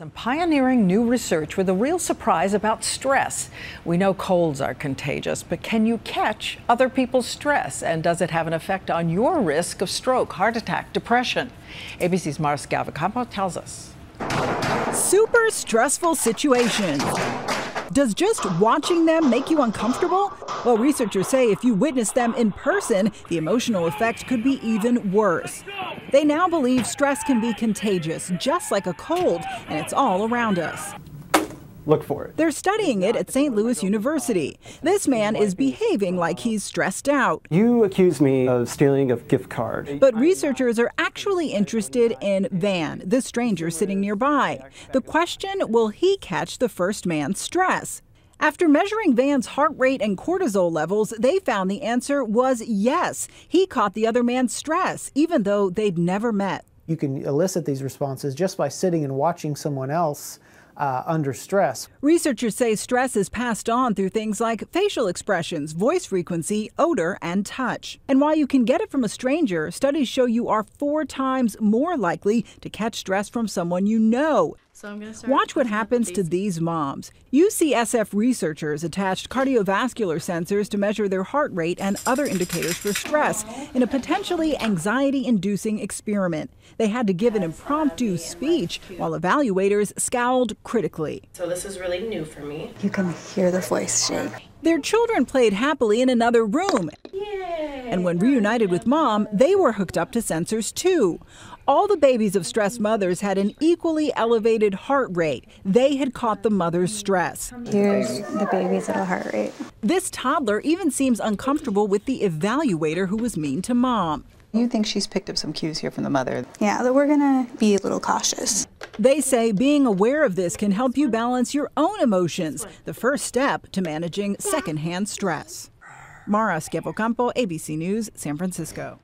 Some pioneering new research with a real surprise about stress. We know colds are contagious, but can you catch other people's stress? And does it have an effect on your risk of stroke, heart attack, depression? ABC's Mara Schiavocampo tells us. Super stressful situations. Does just watching them make you uncomfortable? Well, researchers say if you witness them in person, the emotional effect could be even worse. They now believe stress can be contagious, just like a cold, and it's all around us. Look for it. They're studying it at St. Louis University. This man is behaving like he's stressed out. You accuse me of stealing a gift card. But researchers are actually interested in Van, the stranger sitting nearby. The question will he catch the first man's stress? After measuring Van's heart rate and cortisol levels, they found the answer was yes. He caught the other man's stress, even though they'd never met. You can elicit these responses just by sitting and watching someone else uh, under stress. Researchers say stress is passed on through things like facial expressions, voice frequency, odor, and touch. And while you can get it from a stranger, studies show you are four times more likely to catch stress from someone you know. So I'm going to Watch what happens to these moms. UCSF researchers attached cardiovascular sensors to measure their heart rate and other indicators for stress in a potentially anxiety inducing experiment. They had to give an impromptu speech while evaluators scowled critically. So this is really new for me. You can hear the voice shake. Their children played happily in another room. Yay. And when reunited with mom, they were hooked up to sensors too. All the babies of stressed mothers had an equally elevated heart rate. They had caught the mother's stress. Here's the baby's little heart rate. This toddler even seems uncomfortable with the evaluator who was mean to mom. You think she's picked up some cues here from the mother? Yeah, that we're gonna be a little cautious. They say being aware of this can help you balance your own emotions, the first step to managing secondhand stress. Mara Schiavocampo, ABC News, San Francisco.